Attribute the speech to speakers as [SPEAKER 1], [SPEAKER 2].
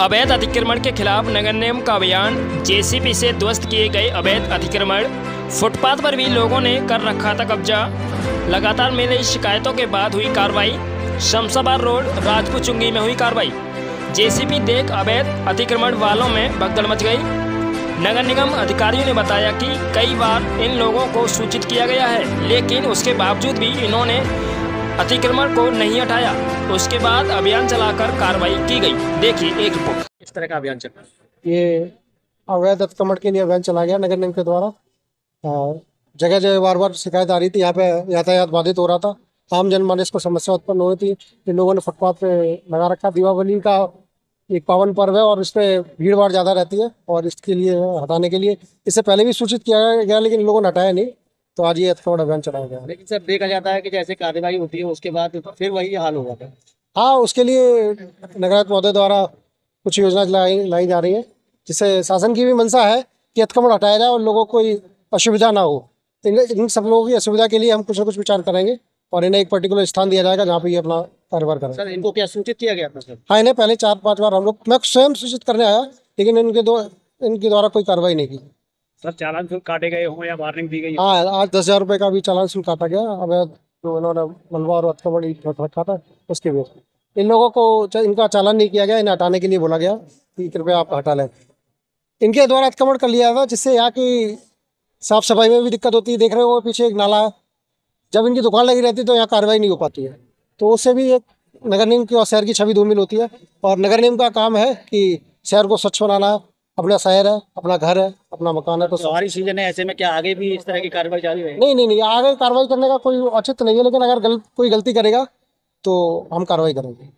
[SPEAKER 1] अवैध अतिक्रमण के खिलाफ नगर निगम का अभियान, जेसीबी से ध्वस्त किए गए अवैध अतिक्रमण। फुटपाथ पर भी लोगों ने कर रखा था कब्जा। लगातार मिली शिकायतों के बाद हुई कार्रवाई। शमशाबाद रोड राजपूत चुंगी में हुई कार्रवाई। जेसीबी देख अवैध अतिक्रमण वालों में भगदड़ मच गई। नगर निगम अधिकारियों ने बताया कि कई बार इन लोगों को सूचित किया गया है, लेकिन उसके बावजूद भी इन्होंने अतिक्रमण को नहीं हटाया। उसके बाद अभियान चलाकर कार्रवाई की गई। देखिए एक रिपोर्ट
[SPEAKER 2] इस तरह का अभियान चला
[SPEAKER 3] ये अवैध अतिक्रमण के लिए अभियान चला गया नगर निगम के द्वारा। जगह जगह बार बार शिकायत आ रही थी। यहाँ पे यातायात बाधित हो रहा था। आम जनमानस को समस्या उत्पन्न हो रही थी। इन लोगों ने फुटपाथ पे लगा रखा। दीपावली का एक पावन पर्व है और इस पे भीड़ भाड़ ज़्यादा रहती है और इसके लिए हटाने के लिए। इससे पहले भी सूचित किया गया लेकिन इन लोगों ने हटाया नहीं। तो आज ये अतिक्रमण अभियान चलाया गया।
[SPEAKER 2] लेकिन सर देखा जाता है कि जैसे कार्रवाई होती है उसके बाद फिर वही हाल हो जाता है
[SPEAKER 3] हाँ उसके लिए नगरायत महोदय द्वारा कुछ योजना लाई लाई जा रही है जिससे शासन की भी मंशा है कि अतिक्रमण हटाया जाए और लोगों को कोई असुविधा ना हो। इन इन सब लोगों की असुविधा के लिए हम कुछ ना कुछ विचार करेंगे और इन्हें एक पर्टिकुलर स्थान दिया जाएगा जहाँ पे ये अपना कारोबार करें
[SPEAKER 2] सर इनको क्या सूचित किया गया था सर?
[SPEAKER 3] हाँ इन्हें पहले चार पाँच बार हम लोग मैं स्वयं सूचित करने आया लेकिन इनके दो इनके द्वारा कोई कार्रवाई नहीं की।
[SPEAKER 2] सर, चालान शुल्क काटे गए हों या वार्निंग दी गई हाँ?
[SPEAKER 3] आज दस हज़ार रुपये का भी चालान शुल्क काटा गया। अब जो इन्होंने मलबा और अतिक्रमण रखा था, उसके बेस इन लोगों को इनका चालान नहीं किया गया, इन्हें हटाने के लिए बोला गया। कि कृपया आप हटा लें। इनके द्वारा अतिक्रमण कर लिया था, जिससे यहाँ की साफ़ सफ़ाई में भी दिक्कत होती है। देख रहे हो, पीछे एक नाला है। जब इनकी दुकान लगी रहती है तो यहाँ कार्रवाई नहीं हो पाती है। तो उससे भी एक नगर निगम की और शहर की छवि धूमिल होती है। और नगर निगम का काम है कि शहर को स्वच्छ बनाना अपना शहर है अपना घर है अपना मकान है तो
[SPEAKER 2] सारी सीज़न है ऐसे में क्या आगे भी इस तरह की कार्रवाई जारी रहेगी?
[SPEAKER 3] नहीं नहीं नहीं आगे कार्रवाई करने का कोई औचित नहीं है लेकिन अगर गल, कोई गलती करेगा तो हम कार्रवाई करेंगे।